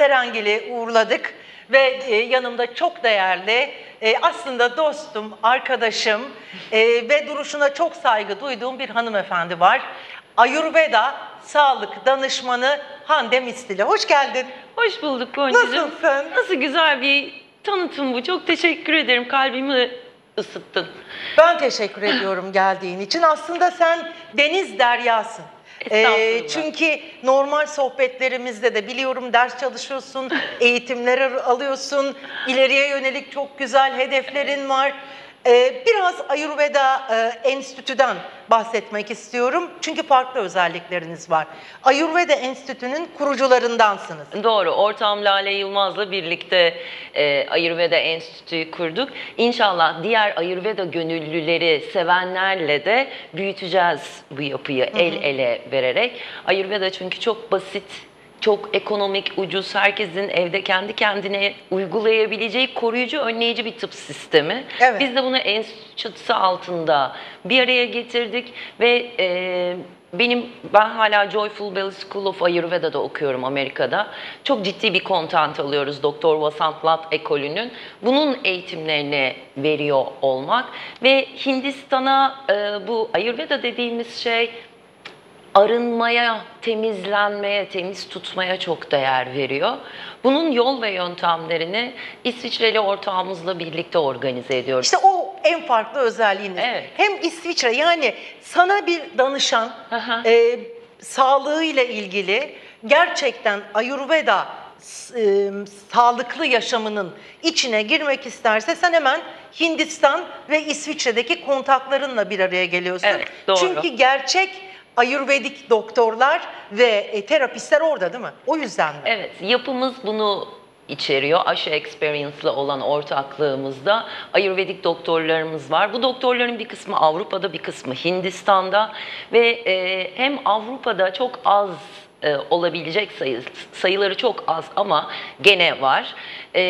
Serengil'i uğurladık ve e, yanımda çok değerli, e, aslında dostum, arkadaşım e, ve duruşuna çok saygı duyduğum bir hanımefendi var. Ayurveda sağlık danışmanı Hande Mistili. Hoş geldin. Hoş bulduk Gonca'cığım. Nasılsın? Nasıl güzel bir tanıtım bu. Çok teşekkür ederim. Kalbimi ısıttın. Ben teşekkür ediyorum geldiğin için. Aslında sen deniz deryasın. Estağfurullah. çünkü normal sohbetlerimizde de biliyorum ders çalışıyorsun, eğitimler al- alıyorsun, ileriye yönelik çok güzel hedeflerin var. Ee, biraz Ayurveda e, Enstitü'den bahsetmek istiyorum. Çünkü farklı özellikleriniz var. Ayurveda Enstitü'nün kurucularındansınız. Doğru. Ortağım Lale Yılmaz'la birlikte e, Ayurveda Enstitüsü'yü kurduk. İnşallah diğer Ayurveda gönüllüleri, sevenlerle de büyüteceğiz bu yapıyı el ele vererek. Ayurveda çünkü çok basit, çok ekonomik, ucuz, herkesin evde kendi kendine uygulayabileceği koruyucu, önleyici bir tıp sistemi. Evet. Biz de bunu enstitü çatısı altında bir araya getirdik ve e, benim ben hala Joyful Belly School of Ayurveda'da okuyorum Amerika'da. Çok ciddi bir content alıyoruz Doktor Vasant Lat ekolünün. Bunun eğitimlerini veriyor olmak ve Hindistan'a e, bu Ayurveda dediğimiz şey arınmaya, temizlenmeye, temiz tutmaya çok değer veriyor. Bunun yol ve yöntemlerini İsviçreli ortağımızla birlikte organize ediyoruz. İşte o en farklı özelliğiniz. Evet. Hem İsviçre yani sana bir danışan Aha. e, sağlığıyla ilgili gerçekten Ayurveda e, sağlıklı yaşamının içine girmek isterse sen hemen Hindistan ve İsviçre'deki kontaklarınla bir araya geliyorsun. Evet, doğru. Çünkü gerçek Ayurvedik doktorlar ve e, terapistler orada değil mi? O yüzden mi? Evet, yapımız bunu içeriyor. Aşı Experience'la olan ortaklığımızda Ayurvedik doktorlarımız var. Bu doktorların bir kısmı Avrupa'da, bir kısmı Hindistan'da ve e, hem Avrupa'da çok az e, olabilecek sayı, sayıları çok az ama gene var. E,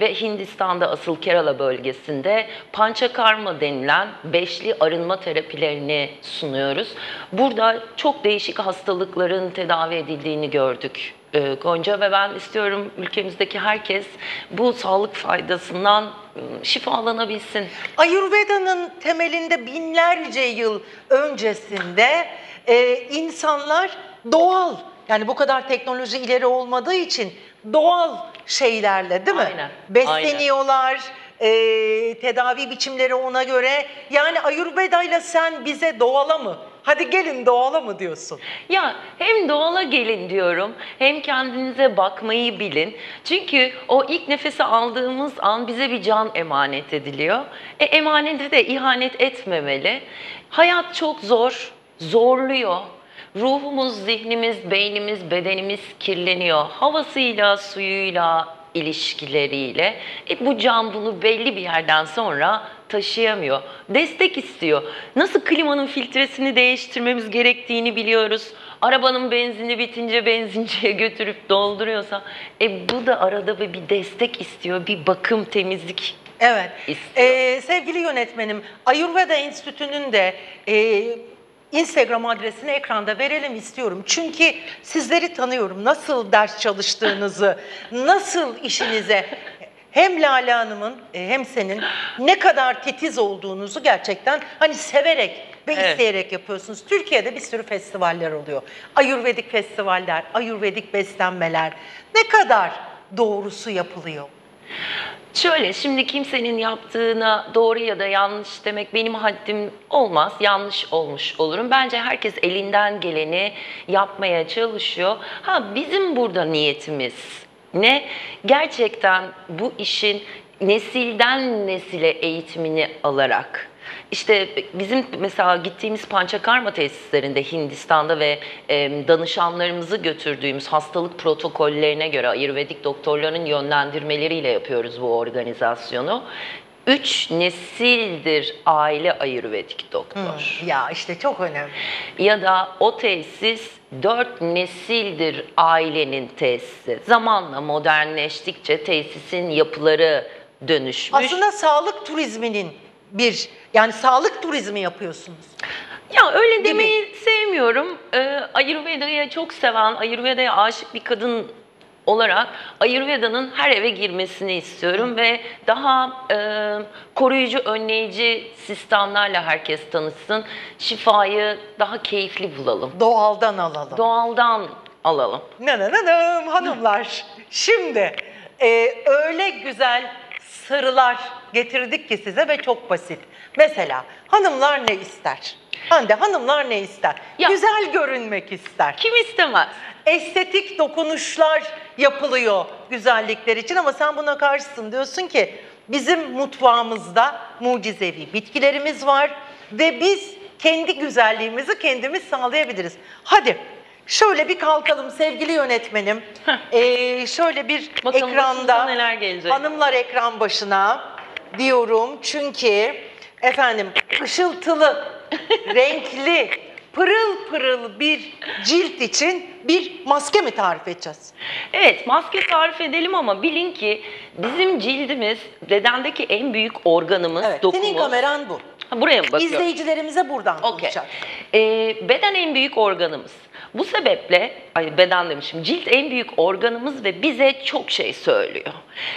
ve Hindistan'da asıl Kerala bölgesinde Panchakarma denilen beşli arınma terapilerini sunuyoruz. Burada çok değişik hastalıkların tedavi edildiğini gördük e, Gonca ve ben istiyorum ülkemizdeki herkes bu sağlık faydasından e, şifalanabilsin. Ayurveda'nın temelinde binlerce yıl öncesinde e, insanlar doğal yani bu kadar teknoloji ileri olmadığı için doğal şeylerle değil mi? Aynen, Besleniyorlar. e, tedavi biçimleri ona göre. Yani Ayurveda'yla sen bize doğala mı? Hadi gelin doğala mı diyorsun? Ya hem doğala gelin diyorum hem kendinize bakmayı bilin. Çünkü o ilk nefesi aldığımız an bize bir can emanet ediliyor. E, emanete de ihanet etmemeli. Hayat çok zor, zorluyor. Ruhumuz, zihnimiz, beynimiz, bedenimiz kirleniyor. Havasıyla, suyuyla, ilişkileriyle. E, bu can bunu belli bir yerden sonra taşıyamıyor. Destek istiyor. Nasıl klimanın filtresini değiştirmemiz gerektiğini biliyoruz. Arabanın benzini bitince benzinciye götürüp dolduruyorsa e, bu da arada bir bir destek istiyor. Bir bakım, temizlik Evet. İstiyor. Ee, sevgili yönetmenim, Ayurveda Enstitüsü'nün de e, Instagram adresini ekranda verelim istiyorum. Çünkü sizleri tanıyorum. Nasıl ders çalıştığınızı, nasıl işinize hem Lale Hanım'ın e, hem senin ne kadar titiz olduğunuzu gerçekten hani severek ve Evet. isteyerek yapıyorsunuz. Türkiye'de bir sürü festivaller oluyor. Ayurvedik festivaller, Ayurvedik beslenmeler. Ne kadar doğrusu yapılıyor? Şöyle şimdi kimsenin yaptığına doğru ya da yanlış demek benim haddim olmaz. Yanlış olmuş olurum. Bence herkes elinden geleni yapmaya çalışıyor. Ha bizim burada niyetimiz ne? Gerçekten bu işin nesilden nesile eğitimini alarak işte bizim mesela gittiğimiz pançakarma tesislerinde Hindistan'da ve e, danışanlarımızı götürdüğümüz hastalık protokollerine göre Ayurvedik doktorların yönlendirmeleriyle yapıyoruz bu organizasyonu. Üç nesildir aile Ayurvedik doktor. Ya işte çok önemli. Ya da o tesis dört nesildir ailenin tesisi. Zamanla modernleştikçe tesisin yapıları dönüşmüş. Aslında sağlık turizminin bir yani sağlık turizmi yapıyorsunuz. Ya öyle Gibi. demeyi sevmiyorum. Ee, Ayurveda'yı çok seven, Ayurveda'ya aşık bir kadın olarak Ayurveda'nın her eve girmesini istiyorum ve daha e, koruyucu, önleyici sistemlerle herkes tanışsın. Şifayı daha keyifli bulalım. Doğaldan alalım. Doğaldan alalım. Nananam hanımlar. Şimdi e, öyle güzel sırlar getirdik ki size ve çok basit. Mesela hanımlar ne ister? Hande hanımlar ne ister? Ya- Güzel görünmek ister. Kim istemez? Estetik dokunuşlar yapılıyor güzellikler için ama sen buna karşısın diyorsun ki bizim mutfağımızda mucizevi bitkilerimiz var ve biz kendi güzelliğimizi kendimiz sağlayabiliriz. Hadi şöyle bir kalkalım sevgili yönetmenim. Ee, şöyle bir Bakalım ekranda neler gelecek. hanımlar ekran başına diyorum çünkü efendim ışıltılı, renkli, pırıl pırıl bir cilt için bir maske mi tarif edeceğiz? Evet, maske tarif edelim ama bilin ki bizim cildimiz bedendeki en büyük organımız, Evet, dokumuz. senin kameran bu. Ha, buraya mı bakıyorum? İzleyicilerimize buradan Okey. konuşacak. Ee, beden en büyük organımız. Bu sebeple, ay beden demişim, cilt en büyük organımız ve bize çok şey söylüyor.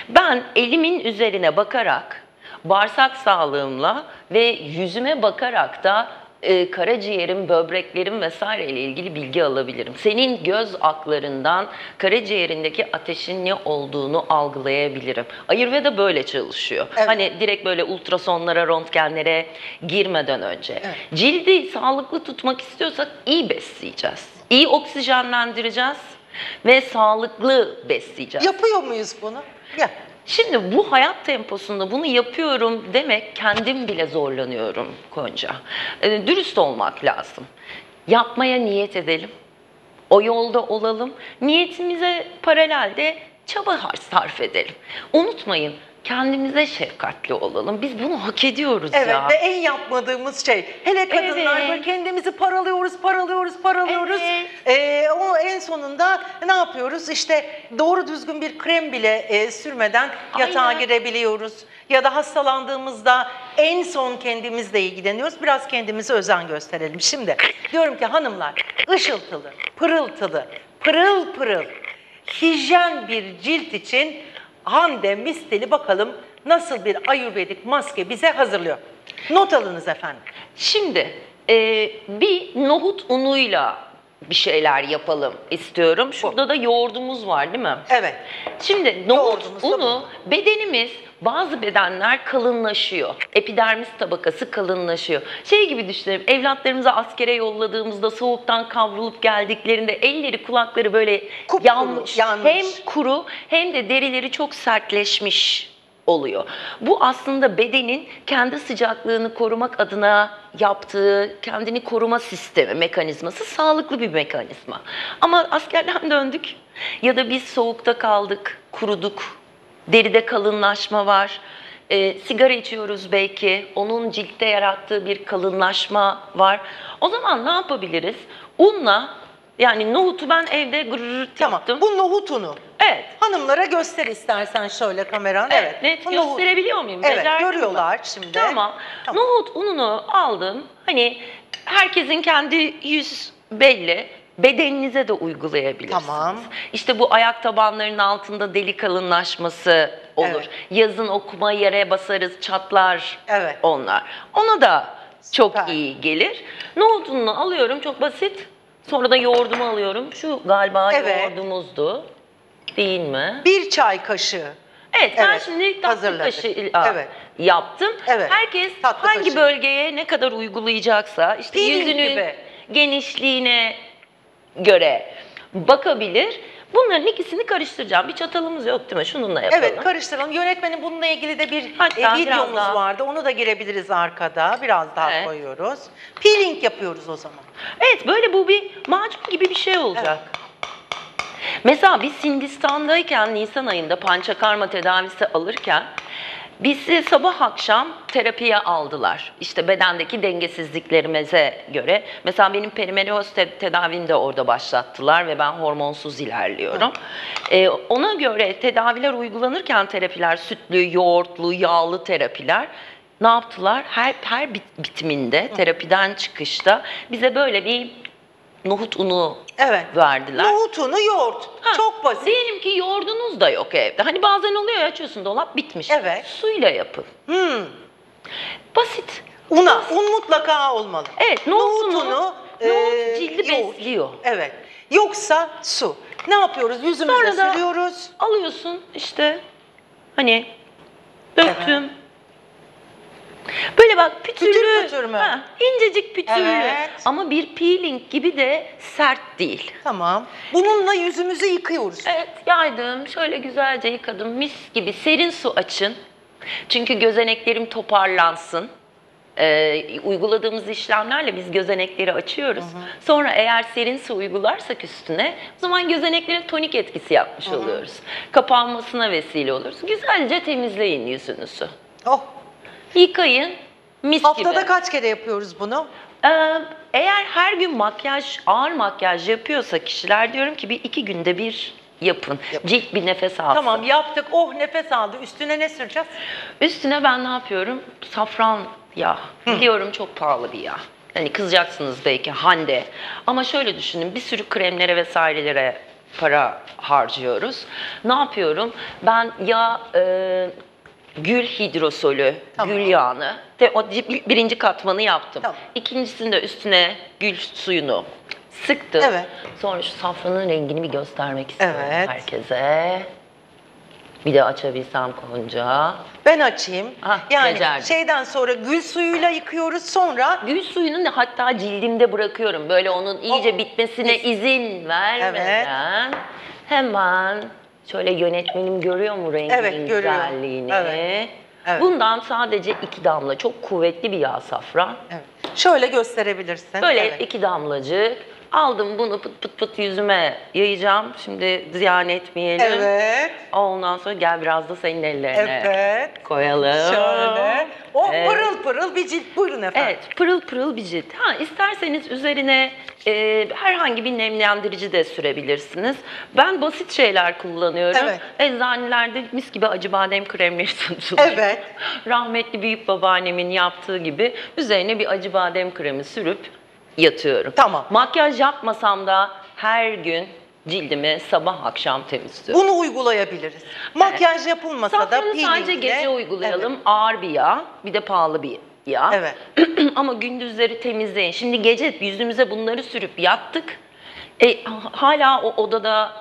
Ben elimin üzerine bakarak, bağırsak sağlığımla ve yüzüme bakarak da e, karaciğerim, böbreklerim vesaire ile ilgili bilgi alabilirim. Senin göz aklarından karaciğerindeki ateşin ne olduğunu algılayabilirim. Ayurveda böyle çalışıyor. Evet. Hani direkt böyle ultrasonlara, röntgenlere girmeden önce. Evet. Cildi sağlıklı tutmak istiyorsak iyi besleyeceğiz. İyi oksijenlendireceğiz ve sağlıklı besleyeceğiz. Yapıyor muyuz bunu? Gel. Şimdi bu hayat temposunda bunu yapıyorum demek kendim bile zorlanıyorum Konca. Ee, dürüst olmak lazım. Yapmaya niyet edelim. O yolda olalım. Niyetimize paralelde çaba har- sarf edelim. Unutmayın kendimize şefkatli olalım. Biz bunu hak ediyoruz Evet ya. ve en yapmadığımız şey. Hele kadınlar Evet. kendimizi paralıyoruz, paralıyoruz, paralıyoruz. Evet. Ee, o en sonunda ne yapıyoruz? İşte doğru düzgün bir krem bile e, sürmeden yatağa Aynen. girebiliyoruz. Ya da hastalandığımızda en son kendimizle ilgileniyoruz. Biraz kendimize özen gösterelim. Şimdi diyorum ki hanımlar ışıltılı, pırıltılı, pırıl pırıl, hijyen bir cilt için Hande Mistel'i bakalım nasıl bir ayurvedik maske bize hazırlıyor. Not alınız efendim. Şimdi e, bir nohut unuyla bir şeyler yapalım istiyorum. Şurada da yoğurdumuz var değil mi? Evet. Şimdi nohut unu bedenimiz bazı bedenler kalınlaşıyor. Epidermis tabakası kalınlaşıyor. Şey gibi düşünelim evlatlarımızı askere yolladığımızda soğuktan kavrulup geldiklerinde elleri kulakları böyle yanmış. yanmış. Hem kuru hem de derileri çok sertleşmiş oluyor. Bu aslında bedenin kendi sıcaklığını korumak adına yaptığı kendini koruma sistemi, mekanizması sağlıklı bir mekanizma. Ama askerden döndük ya da biz soğukta kaldık, kuruduk, deride kalınlaşma var. Ee, sigara içiyoruz belki, onun ciltte yarattığı bir kalınlaşma var. O zaman ne yapabiliriz? Unla, yani nohutu ben evde gırırt Tamam. yaptım. Bu nohut unu. Evet. Hanımlara göster istersen şöyle kameran. Evet, Evet. net nohut- gösterebiliyor muyum? Evet, Becerdim mi? görüyorlar şimdi. Tamam. Tamam. Nohut ununu aldım. Hani herkesin kendi yüz belli. Bedeninize de uygulayabilirsiniz. Tamam. İşte bu ayak tabanlarının altında delik kalınlaşması olur. Evet. Yazın okuma yere basarız, çatlar Evet. onlar. Ona da çok Süper. iyi gelir. Nohut ununu alıyorum, çok basit. Sonra da yoğurdumu alıyorum. Şu galiba Evet. yoğurdumuzdu. Değil mi? Bir çay kaşığı. Evet, ben Evet, şimdi tatlı hazırladık. kaşığıyla Evet. yaptım. Evet, Herkes tatlı hangi kaşığı. bölgeye ne kadar uygulayacaksa, işte Peeling yüzünün gibi. genişliğine göre bakabilir. Bunların ikisini karıştıracağım. Bir çatalımız yok değil mi? Şununla yapalım. Evet karıştıralım. Yönetmenin bununla ilgili de bir Hatta e, biraz videomuz daha. vardı. Onu da girebiliriz arkada. Biraz daha Evet. koyuyoruz. Peeling yapıyoruz o zaman. Evet, böyle bu bir macun gibi bir şey olacak. Mesela biz Hindistan'dayken Nisan ayında pançakarma tedavisi alırken bizi sabah akşam terapiye aldılar. İşte bedendeki dengesizliklerimize göre. Mesela benim perimenopöz te- tedavimi de orada başlattılar ve ben hormonsuz ilerliyorum. Ee, ona göre tedaviler uygulanırken terapiler sütlü, yoğurtlu, yağlı terapiler ne yaptılar? Her her bit- bitiminde, terapiden çıkışta bize böyle bir nohut unu Evet. verdiler. Nohut unu, yoğurt. Ha, Çok basit. Diyelim ki yoğurdunuz da yok evde. Hani bazen oluyor ya açıyorsun dolap bitmiş. Evet. Suyla yapın. Hmm. Basit. Una, un mutlaka olmalı. Evet, nohut Nohut unu, nohut e, cildi yoğurt. besliyor. Evet. Yoksa su. Ne yapıyoruz? Yüzümüze Sonra sürüyoruz. Alıyorsun işte hani döktüm. Böyle bak pütürlü, Pütür pütür mü? ha, incecik pütürlü Evet. ama bir peeling gibi de sert değil. Tamam. Bununla yüzümüzü yıkıyoruz. Evet yaydım şöyle güzelce yıkadım mis gibi serin su açın. Çünkü gözeneklerim toparlansın. Ee, uyguladığımız işlemlerle biz gözenekleri açıyoruz. Sonra eğer serin su uygularsak üstüne o zaman gözeneklere tonik etkisi yapmış oluyoruz. Kapanmasına vesile oluruz. Güzelce temizleyin yüzünüzü. Oh. Yıkayın mis Haftada gibi. kaç kere yapıyoruz bunu? Ee, eğer her gün makyaj, ağır makyaj yapıyorsa kişiler diyorum ki bir iki günde bir yapın. Yapın. Cilt bir nefes alsın. Tamam yaptık. Oh nefes aldı. Üstüne ne süreceğiz? Üstüne ben ne yapıyorum? Safran yağ. Biliyorum çok pahalı bir yağ. Hani kızacaksınız belki Hande. Ama şöyle düşünün bir sürü kremlere vesairelere para harcıyoruz. Ne yapıyorum? Ben yağ e, gül hidrosolü, Tamam. gül yağını de o birinci katmanı yaptım. Tamam. İkincisinde üstüne gül suyunu sıktım. Evet. Sonra şu safranın rengini bir göstermek istiyorum Evet. herkese. Bir de açabilsem konca. Ben açayım. Ah, yani becerdim. şeyden sonra gül suyuyla yıkıyoruz. Sonra Gül suyunu hatta cildimde bırakıyorum. Böyle onun iyice Oh, bitmesine izin vermeden hemen şöyle yönetmenim görüyor mu renginin Evet, görüyor. güzelliğini? Evet, evet. Bundan sadece iki damla çok kuvvetli bir yağ safran. evet. şöyle gösterebilirsin. Böyle Evet. iki damlacık aldım bunu pıt pıt pıt yüzüme yayacağım. Şimdi ziyan etmeyelim. Evet. Ondan sonra gel biraz da senin ellerine Evet. koyalım. Şöyle. Oh Evet. pırıl pırıl bir cilt. Buyurun efendim. Evet, pırıl pırıl bir cilt. Ha, isterseniz üzerine e, herhangi bir nemlendirici de sürebilirsiniz. Ben basit şeyler kullanıyorum. Evet. Eczanelerde mis gibi acı badem kremleri satılıyor. Evet. Rahmetli büyük babaannemin yaptığı gibi üzerine bir acı badem kremi sürüp yatıyorum. Tamam. Makyaj yapmasam da her gün cildimi sabah akşam temizliyorum. Bunu uygulayabiliriz. Makyaj yapılmasa da Safranı sadece peelingle- gece uygulayalım. Evet. Ağır bir yağ, bir de pahalı bir yağ. Evet. Ama gündüzleri temizleyin. Şimdi gece yüzümüze bunları sürüp yattık. E, hala o odada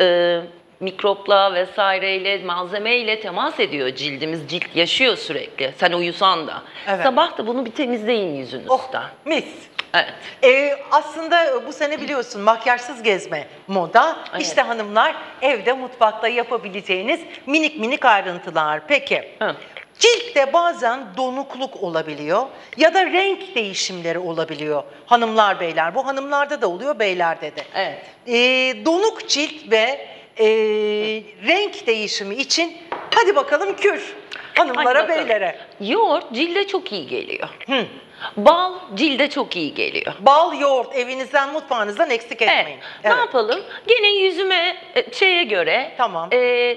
e, mikropla vesaireyle, malzemeyle temas ediyor cildimiz. Cilt yaşıyor sürekli. Sen uyusan da. Evet. Sabah da bunu bir temizleyin yüzünüzden. Oh mis. Evet. Ee, aslında bu sene biliyorsun makyajsız gezme moda. Evet. İşte hanımlar evde mutfakta yapabileceğiniz minik minik ayrıntılar. Peki. Hı. Ciltte bazen donukluk olabiliyor ya da renk değişimleri olabiliyor hanımlar beyler. Bu hanımlarda da oluyor beylerde de. Evet. Ee, donuk cilt ve e, renk değişimi için hadi bakalım kür hanımlara Hadi bakalım. beylere. Yoğurt cilde çok iyi geliyor. Hı. Bal cilde çok iyi geliyor. Bal, yoğurt evinizden mutfağınızdan eksik Evet. etmeyin. Ne yapalım? Gene yüzüme e, şeye göre. Tamam. e,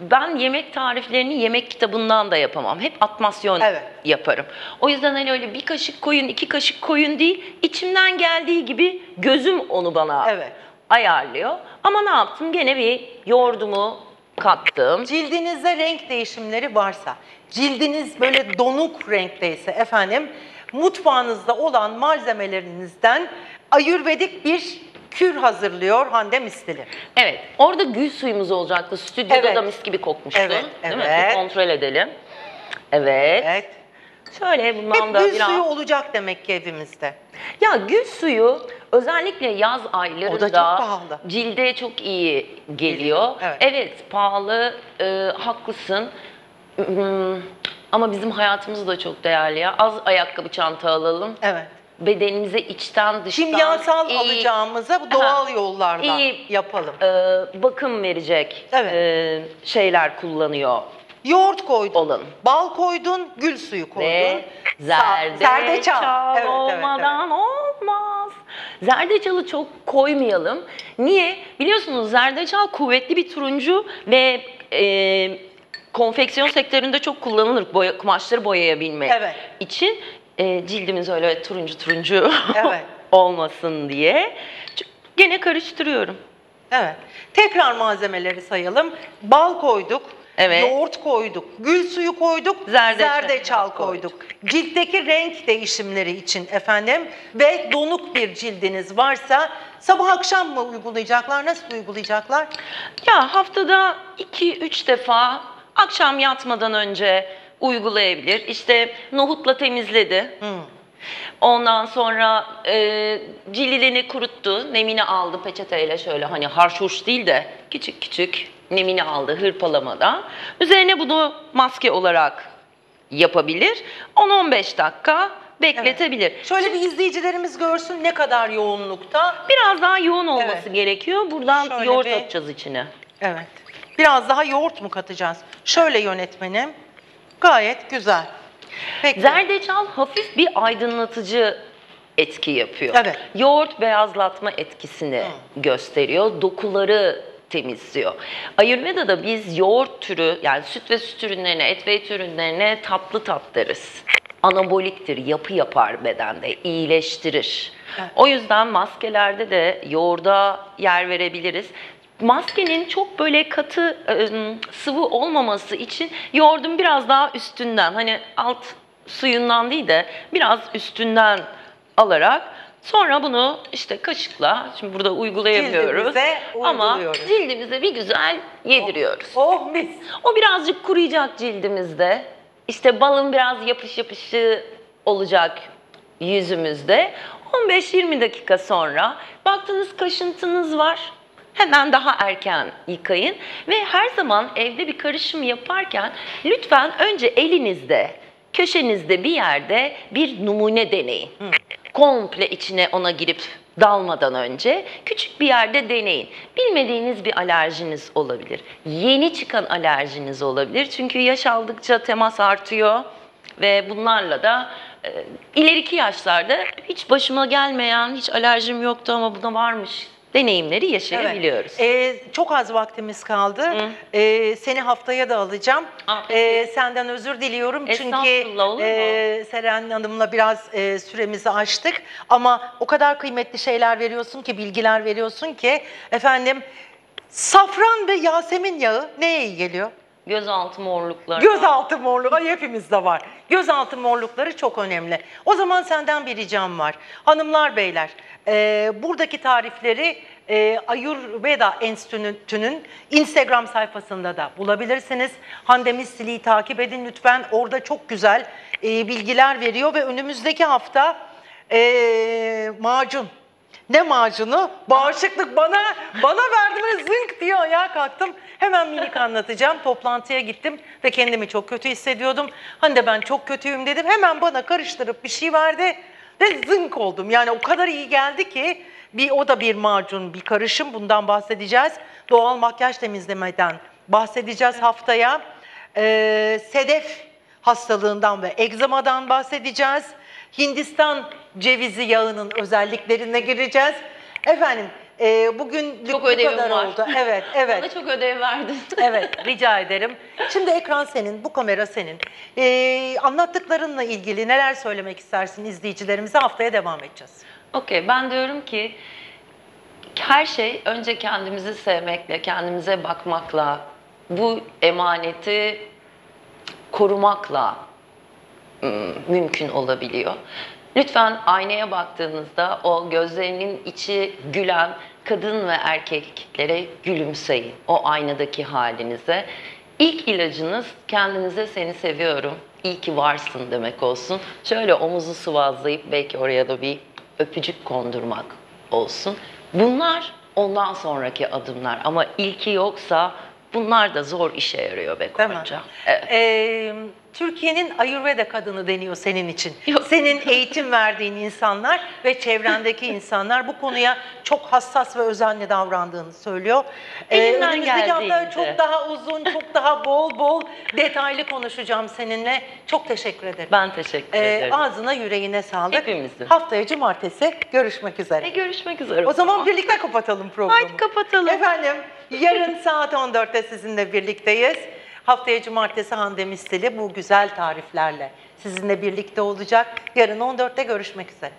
ben yemek tariflerini yemek kitabından da yapamam. Hep atmasyon Evet. yaparım. O yüzden hani öyle bir kaşık koyun, iki kaşık koyun değil. içimden geldiği gibi gözüm onu bana Evet. ayarlıyor. Ama ne yaptım? Gene bir yoğurdumu kattım. Cildinizde renk değişimleri varsa, cildiniz böyle donuk renkteyse efendim, mutfağınızda olan malzemelerinizden ayurvedik bir kür hazırlıyor Hande Mistili. Evet. Orada gül suyumuz olacaktı. Stüdyoda Evet. da mis gibi kokmuştu. Evet, Değil mi? evet. Bir kontrol edelim. Evet. Evet. Şöyle bundan Hep da gül biraz... suyu olacak demek ki evimizde. Ya gül suyu özellikle yaz O da aylarında çok pahalı. cilde çok iyi geliyor. Evet. pahalı, e, haklısın. Hmm, Ama bizim hayatımız da çok değerli ya. Az ayakkabı çanta alalım. Evet. Bedenimize içten dıştan Kimyasal iyi, alacağımıza bu doğal Aha, yollarla iyi, yapalım. e, bakım verecek Evet. e, şeyler kullanıyor Yoğurt koydun, olalım. bal koydun, gül suyu koydun. Ve Sa- zerdeçal, Evet, evet, olmadan olmaz. Zerdeçalı çok koymayalım. Niye? Biliyorsunuz zerdeçal kuvvetli bir turuncu ve e, konfeksiyon sektöründe çok kullanılır boya, kumaşları boyayabilmek Evet. için. E, cildimiz öyle turuncu turuncu Evet. olmasın diye. Gene karıştırıyorum. Evet. Tekrar malzemeleri sayalım. Bal koyduk. Evet. Yoğurt koyduk. Gül suyu koyduk. Zerdeçal zerdeçal koyduk. Ciltteki renk değişimleri için efendim ve donuk bir cildiniz varsa sabah akşam mı uygulayacaklar? Nasıl uygulayacaklar? Ya haftada 2-3 defa akşam yatmadan önce uygulayabilir. İşte nohutla temizledi. Hmm. Ondan sonra e, cildini kuruttu, nemini aldı peçeteyle şöyle hani harş hurş değil de küçük küçük nemini aldı hırpalamada. Üzerine bunu maske olarak yapabilir. 10-15 dakika bekletebilir. Şöyle bir izleyicilerimiz görsün ne kadar yoğunlukta. Biraz daha yoğun olması Evet. gerekiyor. Buradan Şöyle yoğurt bir- atacağız içine. Evet. Biraz daha yoğurt mu katacağız? Şöyle yönetmenim. Gayet güzel. Peki. Zerdeçal hafif bir aydınlatıcı etki yapıyor. Evet. Yoğurt beyazlatma etkisini gösteriyor. Dokuları temizliyor. Ayurveda'da biz yoğurt türü yani süt ve süt ürünlerine, et ve et ürünlerine tatlı tat deriz. Anaboliktir, yapı yapar bedende, iyileştirir. Evet. O yüzden maskelerde de yoğurda yer verebiliriz. Maskenin çok böyle katı ıı, sıvı olmaması için yoğurdun biraz daha üstünden hani alt suyundan değil de biraz üstünden alarak sonra bunu işte kaşıkla şimdi burada uygulayamıyoruz Cildimize ama uyguluyoruz. cildimize bir güzel yediriyoruz. Oh mis. O birazcık kuruyacak cildimizde. İşte balın biraz yapış yapışı olacak yüzümüzde. 15-20 dakika sonra baktınız kaşıntınız var. Hemen daha erken yıkayın ve her zaman evde bir karışım yaparken lütfen önce elinizde, köşenizde bir yerde bir numune deneyin. Komple içine ona girip dalmadan önce küçük bir yerde deneyin. Bilmediğiniz bir alerjiniz olabilir. Yeni çıkan alerjiniz olabilir. Çünkü yaş aldıkça temas artıyor ve bunlarla da e, ileriki yaşlarda hiç başıma gelmeyen, hiç alerjim yoktu ama buna varmış deneyimleri yaşayabiliyoruz. Ee, çok az vaktimiz kaldı. Ee, seni haftaya da alacağım. Aa, Ee, senden özür diliyorum çünkü e, Seren Hanım'la biraz e, süremizi aştık. Ama o kadar kıymetli şeyler veriyorsun ki, bilgiler veriyorsun ki efendim safran ve yasemin yağı neye iyi geliyor? Gözaltı morlukları. Gözaltı morluğu ay hepimizde var. Gözaltı morlukları çok önemli. O zaman senden bir ricam var. Hanımlar beyler e, buradaki tarifleri e, Ayurveda Enstitüsü'nün Instagram sayfasında da bulabilirsiniz. Hande Missili'yi takip edin lütfen. Orada çok güzel e, bilgiler veriyor ve önümüzdeki hafta e, macun. Ne macunu? Bağışıklık bana bana verdiler zınk diye ayağa kalktım. Hemen minik anlatacağım. Toplantıya gittim ve kendimi çok kötü hissediyordum. Hani de ben çok kötüyüm dedim. Hemen bana karıştırıp bir şey verdi ve zınk oldum. Yani o kadar iyi geldi ki bir o da bir macun, bir karışım bundan bahsedeceğiz. Doğal makyaj temizlemeden bahsedeceğiz haftaya. Ee, sedef hastalığından ve egzamadan bahsedeceğiz. Hindistan cevizi yağının özelliklerine gireceğiz. Efendim e, bugün Çok bu kadar var. oldu. Evet, evet. Bana çok ödev verdin. Evet, rica ederim. Şimdi ekran senin, bu kamera senin. Ee, anlattıklarınla ilgili neler söylemek istersin izleyicilerimize? Haftaya devam edeceğiz. Okey ben diyorum ki her şey önce kendimizi sevmekle, kendimize bakmakla, bu emaneti korumakla ım, mümkün olabiliyor. Lütfen aynaya baktığınızda o gözlerinin içi gülen kadın ve erkeklere gülümseyin. O aynadaki halinize. İlk ilacınız kendinize seni seviyorum, iyi ki varsın demek olsun. Şöyle omuzu sıvazlayıp belki oraya da bir öpücük kondurmak olsun. Bunlar ondan sonraki adımlar ama ilki yoksa bunlar da zor işe yarıyor be koca. Evet. Ee, Türkiye'nin Ayurveda kadını deniyor senin için. Yok. Senin eğitim verdiğin insanlar ve çevrendeki insanlar bu konuya çok hassas ve özenli davrandığını söylüyor. Ee, önümüzdeki hafta çok daha uzun, çok daha bol bol detaylı konuşacağım seninle. Çok teşekkür ederim. Ben teşekkür Ee, ederim. ağzına yüreğine sağlık. Hepimizin. Haftaya cumartesi görüşmek üzere. E, görüşmek üzere. O zaman birlikte kapatalım programı. Haydi kapatalım. Efendim yarın saat 14'te sizinle birlikteyiz. Haftaya cumartesi Hande Misteli bu güzel tariflerle sizinle birlikte olacak. Yarın 14'te görüşmek üzere.